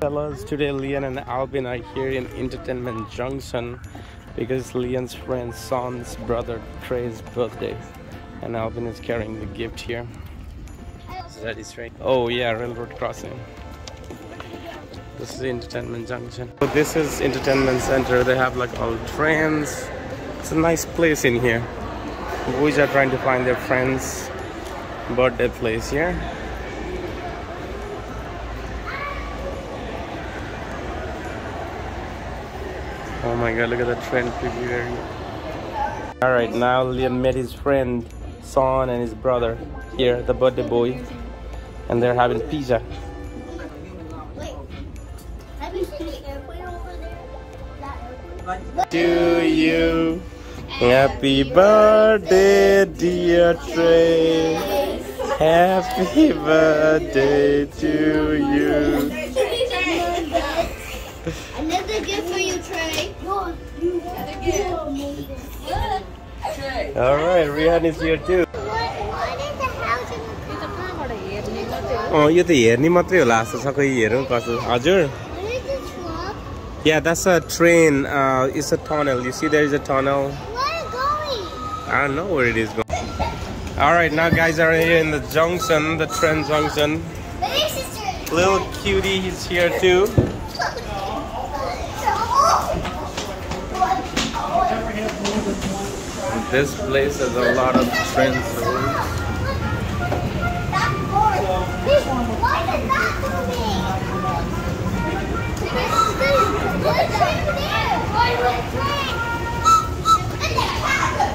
Fellas, today Leon and Alvin are here in Entertainment Junction because Leon's friend Shawn's brother Trey's birthday and Alvin is carrying the gift here. Is that is right? Oh yeah, railroad crossing. This is Entertainment Junction. So this is Entertainment Center. They have like all trains. It's a nice place in here. Boys are trying to find their friend's birthday place here. Oh my god, look at that train preview area. Alright, now Leon met his friend Shawn and his brother here, the birthday boy. And they're having pizza. To you, happy birthday, dear Trey. Happy birthday to you. Another gift for you, Trey. Another gift. All right, Rihan is here too. What, what is the house in the Oh, यो त हेर्ने मात्रै होला जस्तो छ खोइ हेरौँ कस्तो हजुर What is the truck? Yeah, that's a train. Uh, it's a tunnel. You see, there is a tunnel. Where is it going? I don't know where it is going. All right, now guys are here in the junction, the train junction. Baby sister. Little cutie, he's here too. This place has a lot of it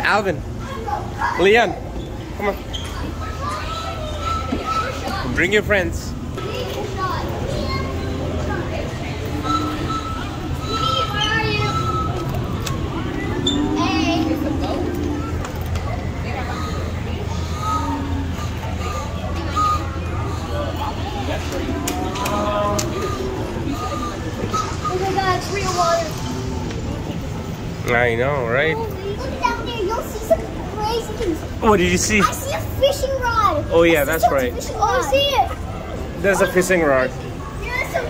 Alvin, Leon, come on. Bring your friends. I know, right? Oh, look down there, you'll see some crazy things. What did you see? I see a fishing rod. Oh, yeah, that's right. Oh, I see it. There's a fishing rod. There's some.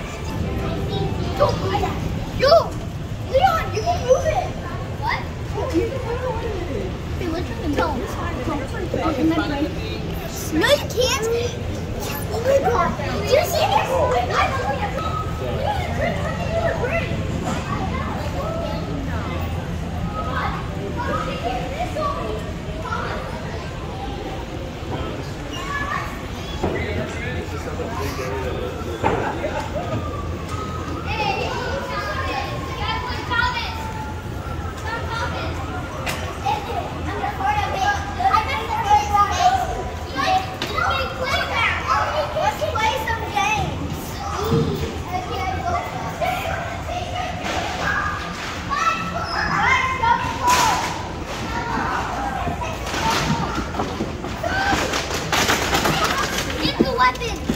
Don't move that. Yo, Leon, you can move it. What? Oh, you can move it. Hey, let's try no. No, you can't. Oh my god. Do you see this?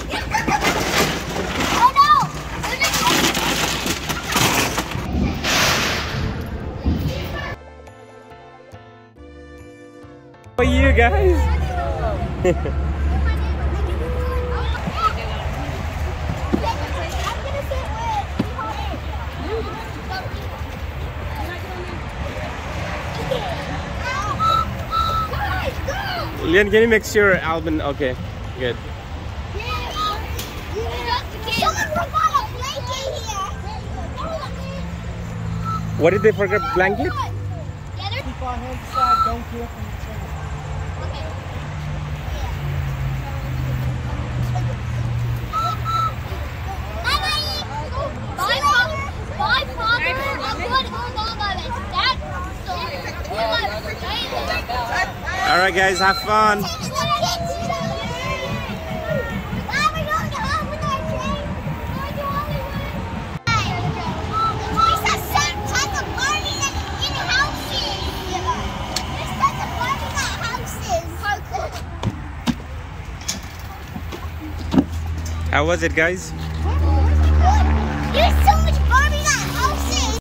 Get the weapon! Oh no! There's a For you guys. Leon, can you make sure Alvin? Okay, good. Someone forgot a blanket here. What did they forget? Blanket? Keep our heads side, don't from the train. All right, guys, have fun. How was it, guys?